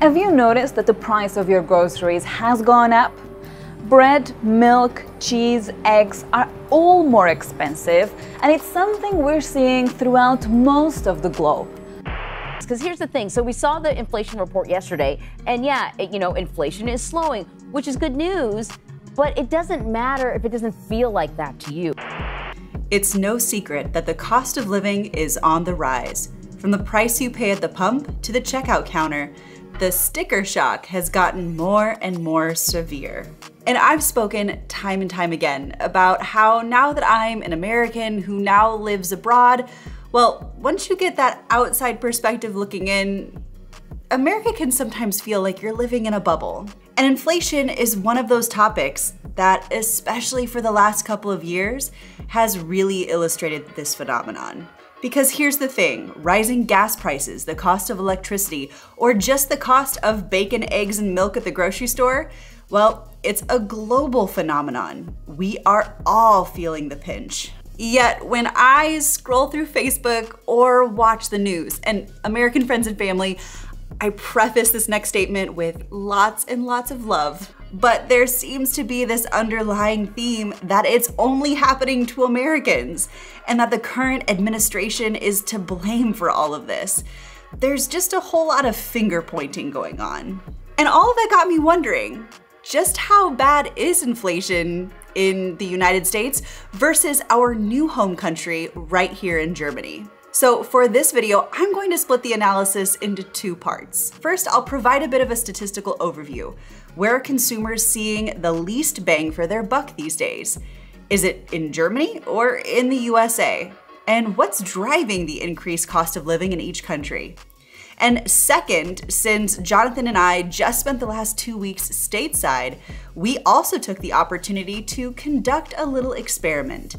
Have you noticed that the price of your groceries has gone up? Bread, milk, cheese, eggs are all more expensive, and it's something we're seeing throughout most of the globe. Because here's the thing so we saw the inflation report yesterday, and yeah, it, you know, inflation is slowing, which is good news, but it doesn't matter if it doesn't feel like that to you. It's no secret that the cost of living is on the rise. From the price you pay at the pump to the checkout counter, the sticker shock has gotten more and more severe. And I've spoken time and time again about how now that I'm an American who now lives abroad, well, once you get that outside perspective looking in, America can sometimes feel like you're living in a bubble. And inflation is one of those topics that, especially for the last couple of years, has really illustrated this phenomenon. Because here's the thing rising gas prices, the cost of electricity, or just the cost of bacon, eggs, and milk at the grocery store, well, it's a global phenomenon. We are all feeling the pinch. Yet, when I scroll through Facebook or watch the news, and American friends and family, I preface this next statement with lots and lots of love. But there seems to be this underlying theme that it's only happening to Americans and that the current administration is to blame for all of this. There's just a whole lot of finger pointing going on. And all of that got me wondering, just how bad is inflation in the United States versus our new home country right here in Germany? So for this video, I'm going to split the analysis into two parts. First, I'll provide a bit of a statistical overview. Where are consumers seeing the least bang for their buck these days? Is it in Germany or in the USA? And what's driving the increased cost of living in each country? And second, since Jonathan and I just spent the last two weeks stateside, we also took the opportunity to conduct a little experiment.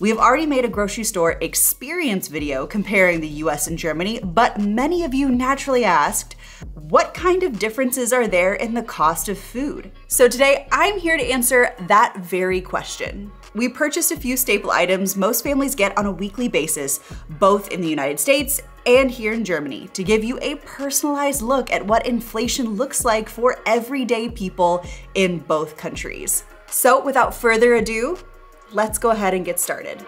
We have already made a grocery store experience video comparing the US and Germany, but many of you naturally asked, what kind of differences are there in the cost of food? So today I'm here to answer that very question. We purchased a few staple items most families get on a weekly basis, both in the United States and here in Germany, to give you a personalized look at what inflation looks like for everyday people in both countries. So without further ado, let's go ahead and get started.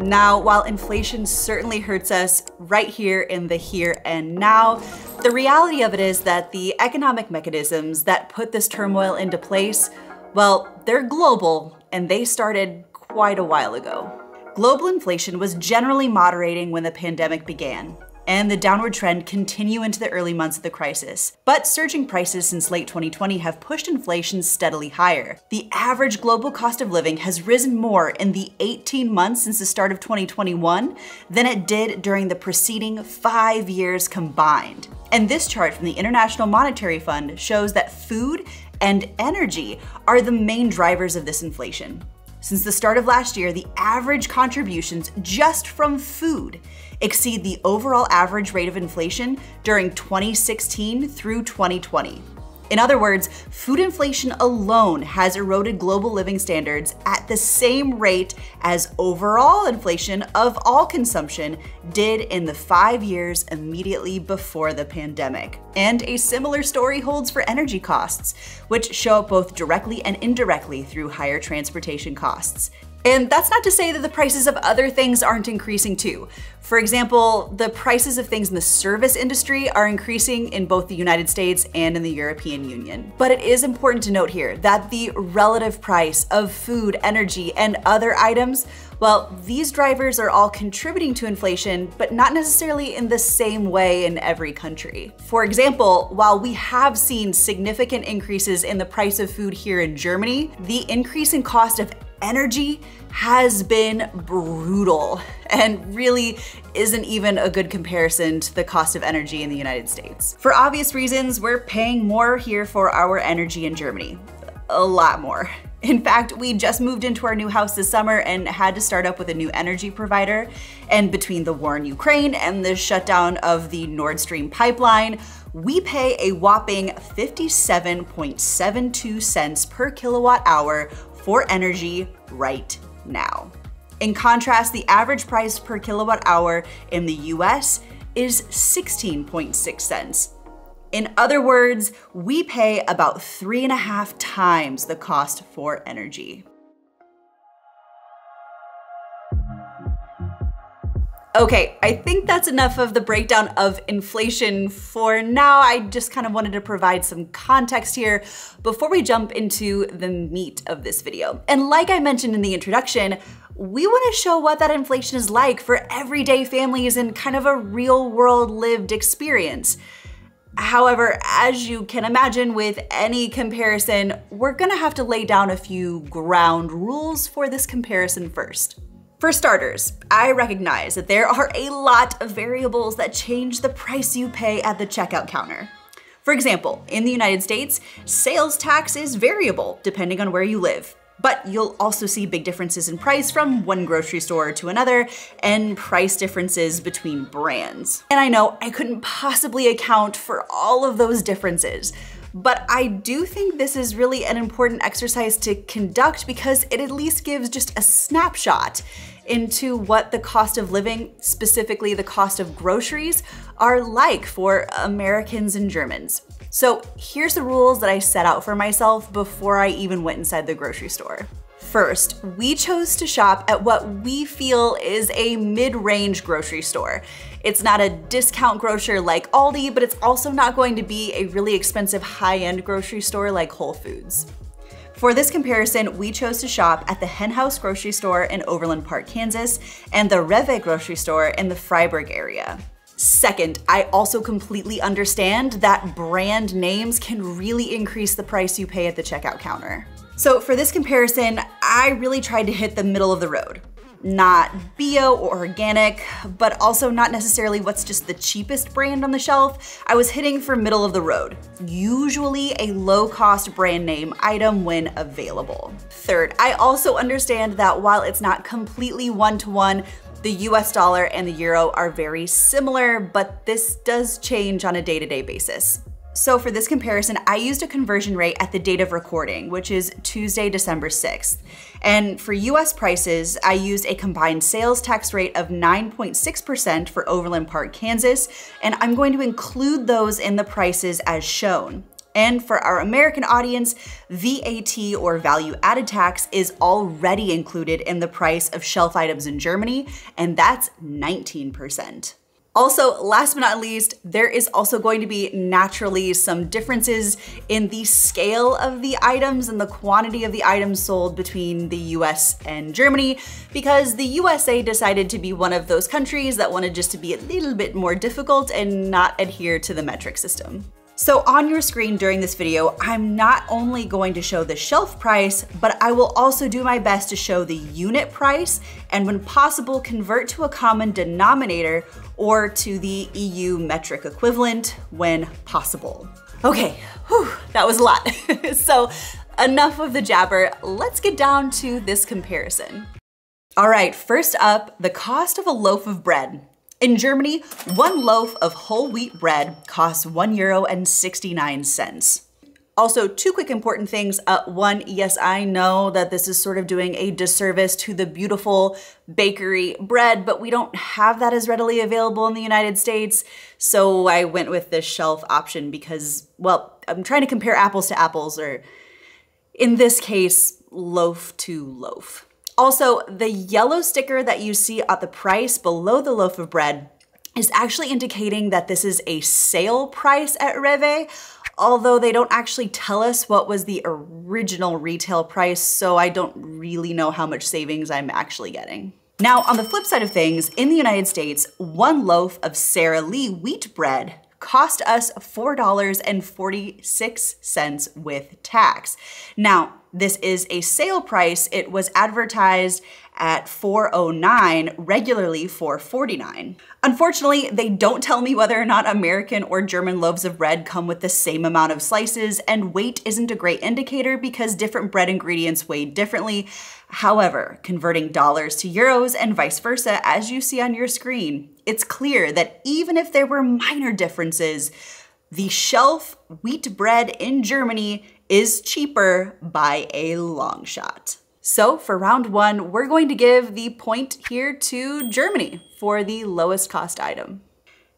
Now, while inflation certainly hurts us right here in the here and now, the reality of it is that the economic mechanisms that put this turmoil into place, well, they're global and they started quite a while ago. Global inflation was generally moderating when the pandemic began, and the downward trend continue into the early months of the crisis. But surging prices since late 2020 have pushed inflation steadily higher. The average global cost of living has risen more in the 18 months since the start of 2021 than it did during the preceding five years combined. And this chart from the International Monetary Fund shows that food and energy are the main drivers of this inflation. Since the start of last year, the average contributions just from food exceed the overall average rate of inflation during 2016 through 2020. In other words, food inflation alone has eroded global living standards at the same rate as overall inflation of all consumption did in the five years immediately before the pandemic. And a similar story holds for energy costs, which show up both directly and indirectly through higher transportation costs. And that's not to say that the prices of other things aren't increasing too. For example, the prices of things in the service industry are increasing in both the United States and in the European Union. But it is important to note here that the relative price of food, energy, and other items well, these drivers are all contributing to inflation, but not necessarily in the same way in every country. For example, while we have seen significant increases in the price of food here in Germany, the increase in cost of energy has been brutal and really isn't even a good comparison to the cost of energy in the United States. For obvious reasons, we're paying more here for our energy in Germany. A lot more. In fact, we just moved into our new house this summer and had to start up with a new energy provider. And between the war in Ukraine and the shutdown of the Nord Stream pipeline, we pay a whopping 57.72 cents per kilowatt hour for energy right now. In contrast, the average price per kilowatt hour in the US is 16.6 cents. In other words, we pay about three and a half times the cost for energy. Okay, I think that's enough of the breakdown of inflation for now. I just kind of wanted to provide some context here before we jump into the meat of this video. And like I mentioned in the introduction, we want to show what that inflation is like for everyday families and kind of a real world lived experience. However, as you can imagine with any comparison, we're gonna have to lay down a few ground rules for this comparison first. For starters, I recognize that there are a lot of variables that change the price you pay at the checkout counter. For example, in the United States, sales tax is variable depending on where you live. But you'll also see big differences in price from one grocery store to another and price differences between brands. And I know I couldn't possibly account for all of those differences, but I do think this is really an important exercise to conduct because it at least gives just a snapshot into what the cost of living, specifically the cost of groceries, are like for Americans and Germans. So here's the rules that I set out for myself before I even went inside the grocery store. First, we chose to shop at what we feel is a mid-range grocery store. It's not a discount grocer like Aldi, but it's also not going to be a really expensive high-end grocery store like Whole Foods. For this comparison, we chose to shop at the Hen House grocery store in Overland Park, Kansas, and the Rewe grocery store in the Freiburg area. Second, I also completely understand that brand names can really increase the price you pay at the checkout counter. So for this comparison, I really tried to hit the middle of the road not bio or organic, but also not necessarily what's just the cheapest brand on the shelf. I was hitting for middle of the road, usually a low cost brand name item when available. Third, I also understand that while it's not completely one to one, the US dollar and the euro are very similar, but this does change on a day to day basis. So for this comparison, I used a conversion rate at the date of recording, which is Tuesday, December 6th. And for US prices, I used a combined sales tax rate of 9.6% for Overland Park, Kansas, and I'm going to include those in the prices as shown. And for our American audience, VAT or value added tax is already included in the price of shelf items in Germany, and that's 19%. Also, last but not least, there is also going to be naturally some differences in the scale of the items and the quantity of the items sold between the US and Germany because the USA decided to be one of those countries that wanted just to be a little bit more difficult and not adhere to the metric system. So on your screen during this video, I'm not only going to show the shelf price, but I will also do my best to show the unit price and when possible, convert to a common denominator or to the EU metric equivalent when possible. Okay, whew, that was a lot. so enough of the jabber, let's get down to this comparison. All right, first up, the cost of a loaf of bread. In Germany, one loaf of whole wheat bread costs one euro and 69 cents. Also, two quick important things. Uh, one, yes, I know that this is sort of doing a disservice to the beautiful bakery bread, but we don't have that as readily available in the United States. So I went with the shelf option because, well, I'm trying to compare apples to apples, or in this case, loaf to loaf. Also, the yellow sticker that you see at the price below the loaf of bread is actually indicating that this is a sale price at Rewe, although they don't actually tell us what was the original retail price, so I don't really know how much savings I'm actually getting. Now, on the flip side of things, in the United States, one loaf of Sara Lee wheat bread cost us $4.46 with tax. Now, this is a sale price. It was advertised at 409 regularly for 49. Unfortunately, they don't tell me whether or not American or German loaves of bread come with the same amount of slices, and weight isn't a great indicator because different bread ingredients weigh differently. However, converting dollars to euros and vice versa, as you see on your screen, it's clear that even if there were minor differences, the shelf wheat bread in Germany is cheaper by a long shot. So for round one, we're going to give the point here to Germany for the lowest cost item.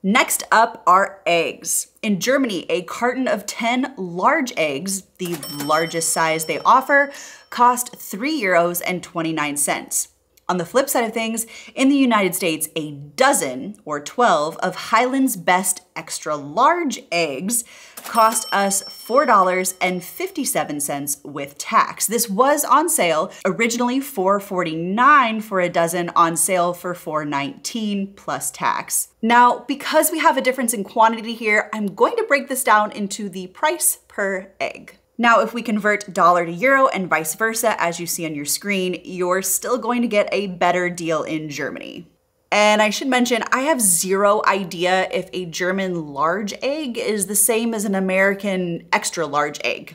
Next up are eggs. In Germany, a carton of 10 large eggs, the largest size they offer, cost 3 euros and 29 cents. On the flip side of things, in the United States, a dozen or 12 of Highland's Best Extra Large eggs cost us $4.57 with tax. This was on sale, originally $4.49 for a dozen, on sale for $4.19 plus tax. Now, because we have a difference in quantity here, I'm going to break this down into the price per egg. Now, if we convert dollar to euro and vice versa, as you see on your screen, you're still going to get a better deal in Germany. And I should mention, I have zero idea if a German large egg is the same as an American extra large egg,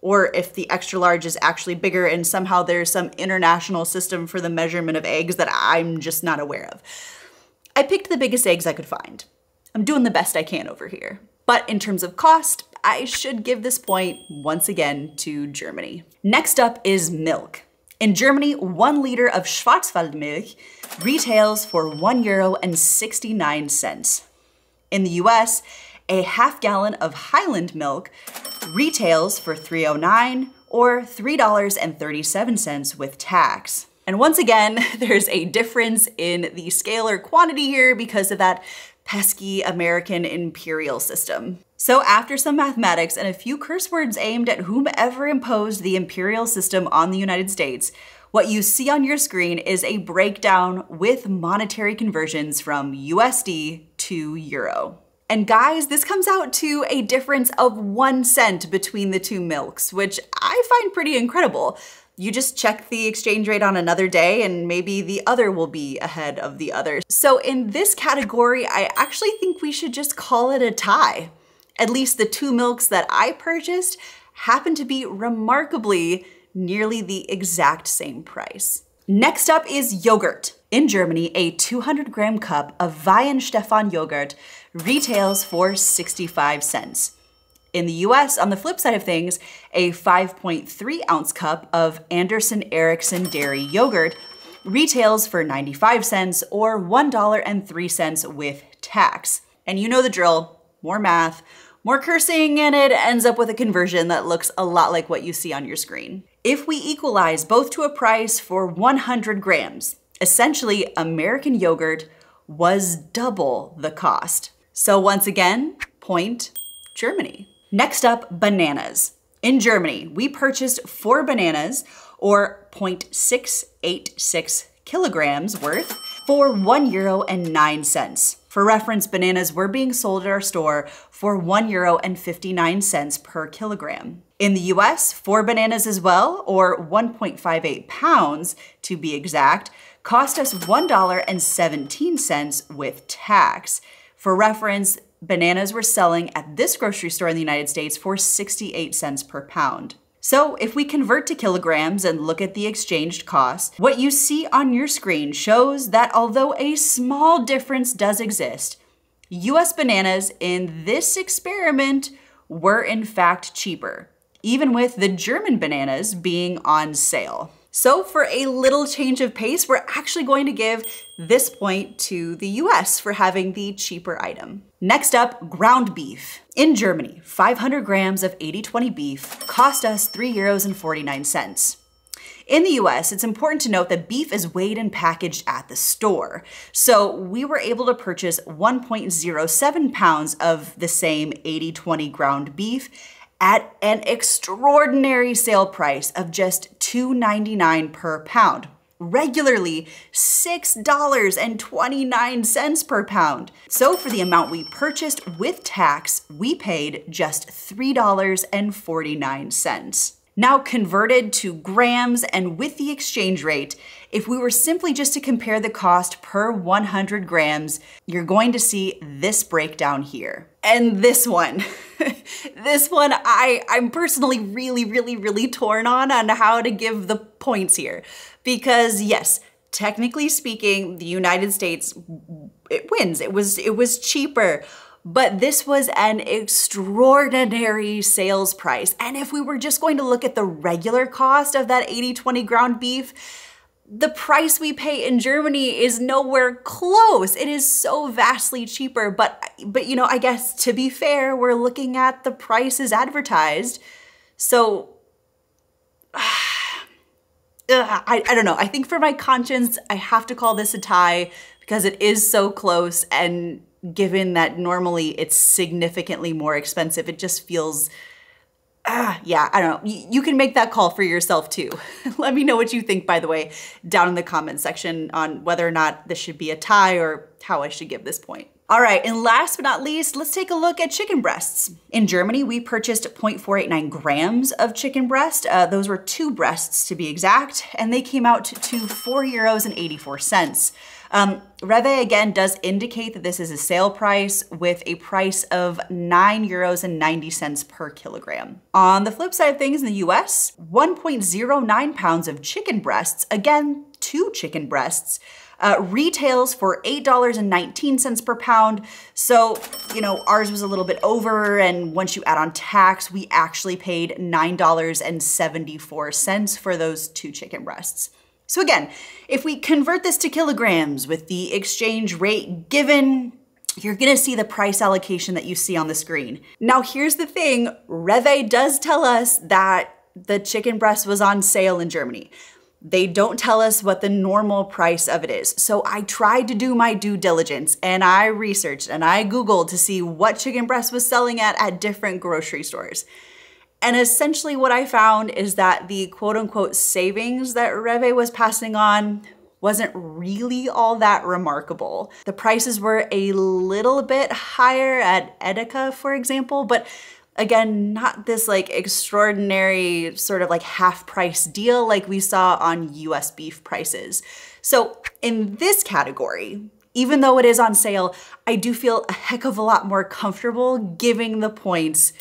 or if the extra large is actually bigger and somehow there's some international system for the measurement of eggs that I'm just not aware of. I picked the biggest eggs I could find. I'm doing the best I can over here. But in terms of cost, I should give this point once again to Germany. Next up is milk. In Germany, one liter of Schwarzwaldmilch retails for one euro and 69 cents. In the US, a half gallon of Highland milk retails for 309 or $3.37 with tax. And once again, there's a difference in the scale or quantity here because of that pesky American imperial system. So after some mathematics and a few curse words aimed at whomever imposed the imperial system on the United States, what you see on your screen is a breakdown with monetary conversions from USD to Euro. And guys, this comes out to a difference of one cent between the two milks, which I find pretty incredible. You just check the exchange rate on another day and maybe the other will be ahead of the other. So in this category, I actually think we should just call it a tie. At least the two milks that I purchased happen to be remarkably nearly the exact same price. Next up is yogurt. In Germany, a 200 gram cup of Weihenstephan yogurt retails for 65 cents. In the US, on the flip side of things, a 5.3 ounce cup of Anderson Erickson dairy yogurt retails for 95 cents or $1.03 with tax. And you know the drill more math, more cursing, and it ends up with a conversion that looks a lot like what you see on your screen. If we equalize both to a price for 100 grams, essentially American yogurt was double the cost. So once again, point Germany. Next up, bananas. In Germany, we purchased four bananas, or 0.686 kilograms worth, for one euro and nine cents. For reference, bananas were being sold at our store for one euro and 59 cents per kilogram. In the US, four bananas as well, or 1.58 pounds to be exact, cost us $1.17 with tax. For reference, bananas were selling at this grocery store in the United States for 68 cents per pound. So if we convert to kilograms and look at the exchanged cost, what you see on your screen shows that although a small difference does exist, US bananas in this experiment were in fact cheaper, even with the German bananas being on sale. So for a little change of pace, we're actually going to give this point to the US for having the cheaper item. Next up, ground beef. In Germany, 500 grams of 80-20 beef cost us 3 euros and 49 cents. In the US, it's important to note that beef is weighed and packaged at the store. So we were able to purchase 1.07 pounds of the same 80-20 ground beef at an extraordinary sale price of just $2.99 per pound. Regularly $6.29 per pound. So for the amount we purchased with tax, we paid just $3.49. Now converted to grams and with the exchange rate, if we were simply just to compare the cost per 100 grams, you're going to see this breakdown here. And this one, this one I, I'm personally really, really, really torn on on how to give the points here. Because yes, technically speaking, the United States, it wins. It was, it was cheaper but this was an extraordinary sales price. And if we were just going to look at the regular cost of that 80-20 ground beef, the price we pay in Germany is nowhere close. It is so vastly cheaper, but but you know, I guess to be fair, we're looking at the prices advertised. So I, I don't know. I think for my conscience, I have to call this a tie because it is so close and given that normally it's significantly more expensive, it just feels ah, yeah, I don't know. You, you can make that call for yourself too. Let me know what you think, by the way, down in the comments section on whether or not this should be a tie or how I should give this point. All right, and last but not least, let's take a look at chicken breasts. In Germany, we purchased 0.489 grams of chicken breast. Uh, those were two breasts to be exact, and they came out to 4 euros and 84 cents. Um, Rewe again does indicate that this is a sale price with a price of 9 euros and 90 cents per kilogram. On the flip side of things in the US, 1.09 pounds of chicken breasts, again, two chicken breasts, uh, retails for $8.19 per pound. So, you know, ours was a little bit over. And once you add on tax, we actually paid $9.74 for those two chicken breasts. So again, if we convert this to kilograms with the exchange rate given, you're gonna see the price allocation that you see on the screen. Now here's the thing, Rewe does tell us that the chicken breast was on sale in Germany. They don't tell us what the normal price of it is. So I tried to do my due diligence and I researched and I Googled to see what chicken breast was selling at at different grocery stores. And essentially what I found is that the quote unquote savings that Rewe was passing on wasn't really all that remarkable. The prices were a little bit higher at Edeka, for example, but Again, not this like extraordinary sort of like half price deal like we saw on US beef prices. So in this category, even though it is on sale, I do feel a heck of a lot more comfortable giving the points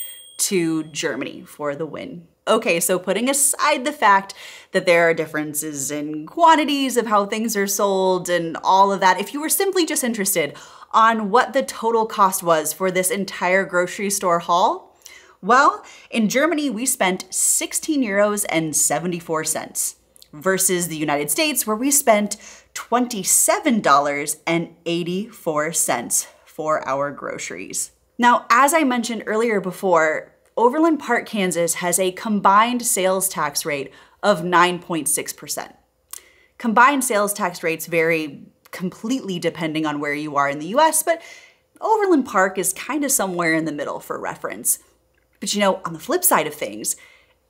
to Germany for the win. Okay, so putting aside the fact that there are differences in quantities of how things are sold and all of that, if you were simply just interested on what the total cost was for this entire grocery store haul, well, in Germany, we spent 16 euros and 74 cents versus the United States, where we spent $27.84 for our groceries. Now, as I mentioned earlier before, Overland Park, Kansas has a combined sales tax rate of 9.6%. Combined sales tax rates vary completely depending on where you are in the US, but Overland Park is kind of somewhere in the middle for reference. But you know, on the flip side of things,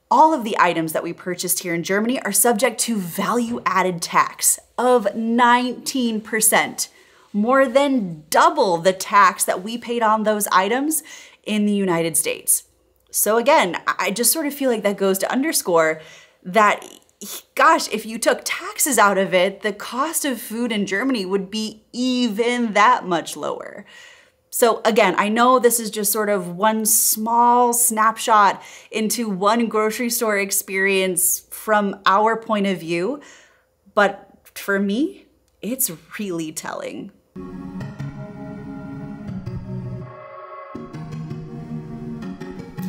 all of the items that we purchased here in Germany are subject to value added tax of 19%, more than double the tax that we paid on those items in the United States. So again, I just sort of feel like that goes to underscore that gosh, if you took taxes out of it, the cost of food in Germany would be even that much lower. So again, I know this is just sort of one small snapshot into one grocery store experience from our point of view, but for me, it's really telling.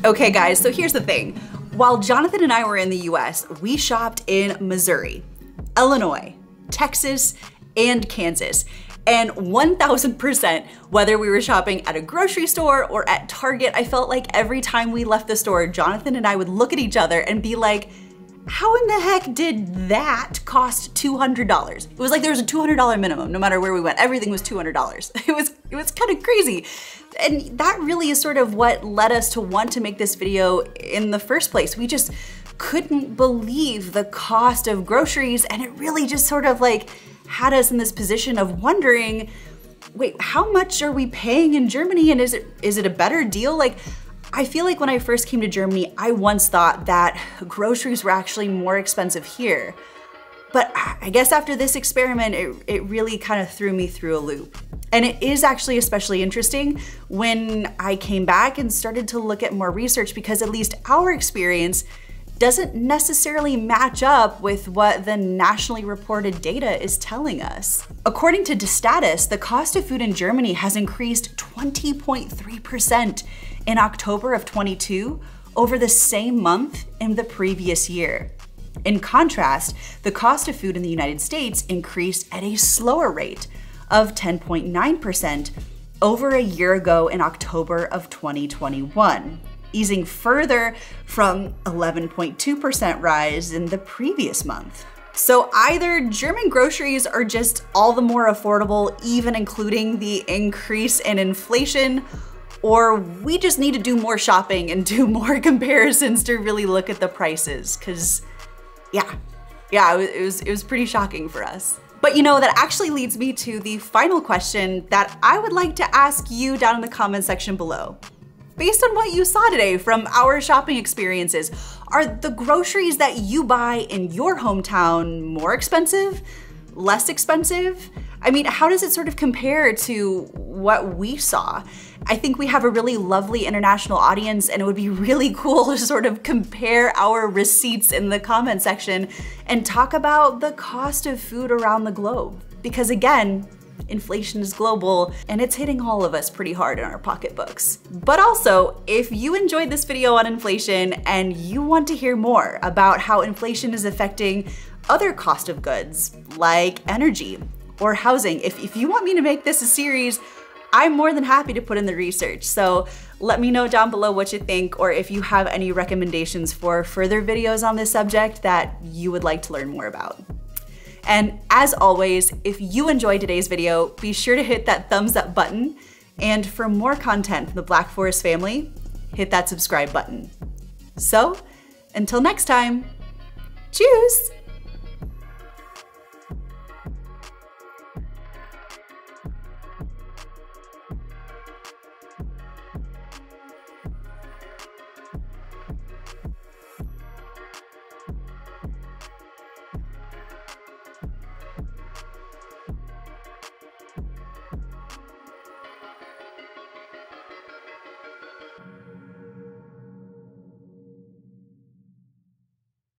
Okay guys, so here's the thing. While Jonathan and I were in the US, we shopped in Missouri, Illinois, Texas, and Kansas. And 1000%, whether we were shopping at a grocery store or at Target, I felt like every time we left the store, Jonathan and I would look at each other and be like, how in the heck did that cost $200? It was like there was a $200 minimum no matter where we went. Everything was $200. It was it was kind of crazy. And that really is sort of what led us to want to make this video in the first place. We just couldn't believe the cost of groceries and it really just sort of like had us in this position of wondering, wait, how much are we paying in Germany and is it is it a better deal? Like I feel like when I first came to Germany, I once thought that groceries were actually more expensive here. But I guess after this experiment, it, it really kind of threw me through a loop. And it is actually especially interesting when I came back and started to look at more research because at least our experience doesn't necessarily match up with what the nationally reported data is telling us. According to Destatis, the cost of food in Germany has increased 20.3% in October of 22 over the same month in the previous year. In contrast, the cost of food in the United States increased at a slower rate of 10.9% over a year ago in October of 2021 easing further from 11.2% rise in the previous month. So either German groceries are just all the more affordable, even including the increase in inflation, or we just need to do more shopping and do more comparisons to really look at the prices, because yeah, yeah, it was, it was pretty shocking for us. But you know, that actually leads me to the final question that I would like to ask you down in the comment section below based on what you saw today from our shopping experiences, are the groceries that you buy in your hometown more expensive? Less expensive? I mean, how does it sort of compare to what we saw? I think we have a really lovely international audience and it would be really cool to sort of compare our receipts in the comment section and talk about the cost of food around the globe. Because again, Inflation is global and it's hitting all of us pretty hard in our pocketbooks. But also, if you enjoyed this video on inflation and you want to hear more about how inflation is affecting other cost of goods like energy or housing, if, if you want me to make this a series, I'm more than happy to put in the research. So let me know down below what you think or if you have any recommendations for further videos on this subject that you would like to learn more about. And as always, if you enjoyed today's video, be sure to hit that thumbs up button. And for more content from the Black Forest family, hit that subscribe button. So, until next time, cheers!